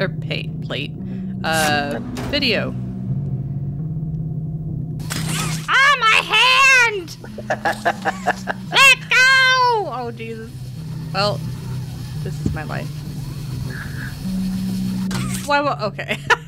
or pay plate. Uh, video. Ah, my hand! Let go! Oh Jesus. Well, this is my life. Why? What? Okay.